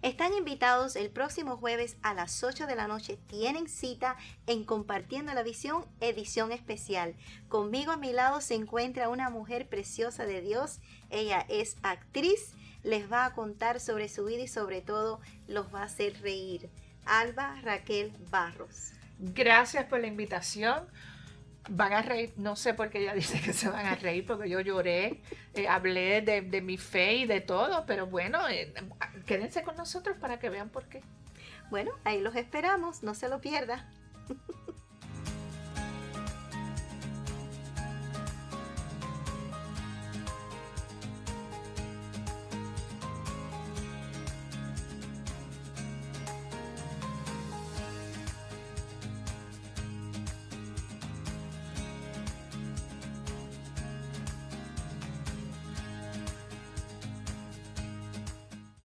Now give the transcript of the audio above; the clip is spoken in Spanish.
Están invitados el próximo jueves a las 8 de la noche. Tienen cita en Compartiendo la Visión, edición especial. Conmigo a mi lado se encuentra una mujer preciosa de Dios. Ella es actriz. Les va a contar sobre su vida y sobre todo los va a hacer reír. Alba Raquel Barros. Gracias por la invitación van a reír, no sé por qué ella dice que se van a reír, porque yo lloré, eh, hablé de, mi fe y de todo, pero bueno, eh, quédense con nosotros para que vean por qué. Bueno, ahí los esperamos, no se lo pierda.